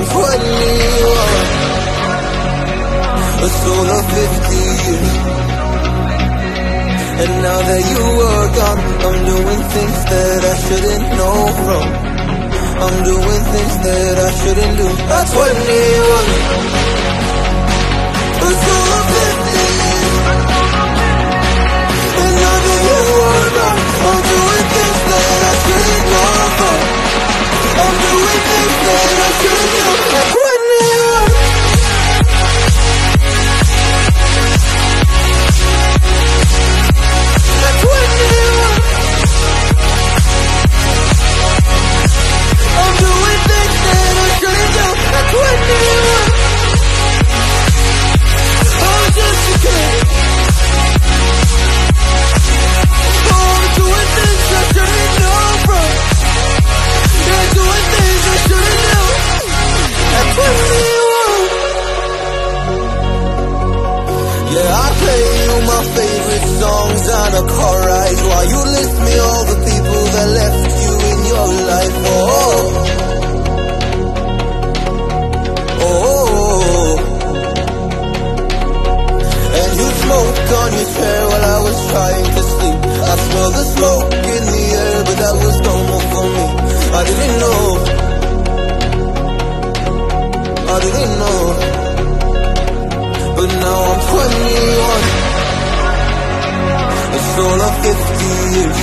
I'm 21 A soul of 50 And now that you are gone I'm doing things that I shouldn't know from I'm doing things that I shouldn't do. At 21 A my favorite songs on a car ride While you list me all the people that left you in your life? Oh, oh. And you smoked on your chair while I was trying to sleep. I smell the smoke Soul of 50 years.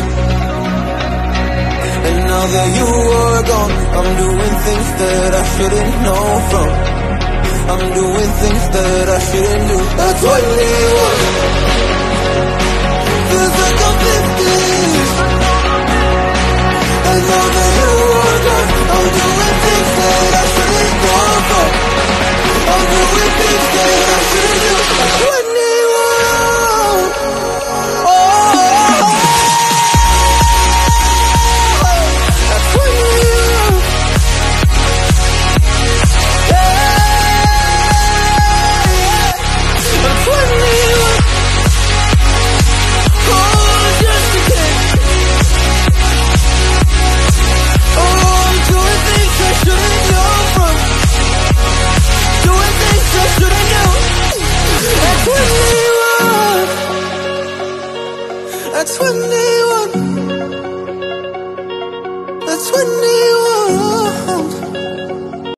And now that you are gone I'm doing things that I shouldn't know from. I'm doing things that I shouldn't do. At 21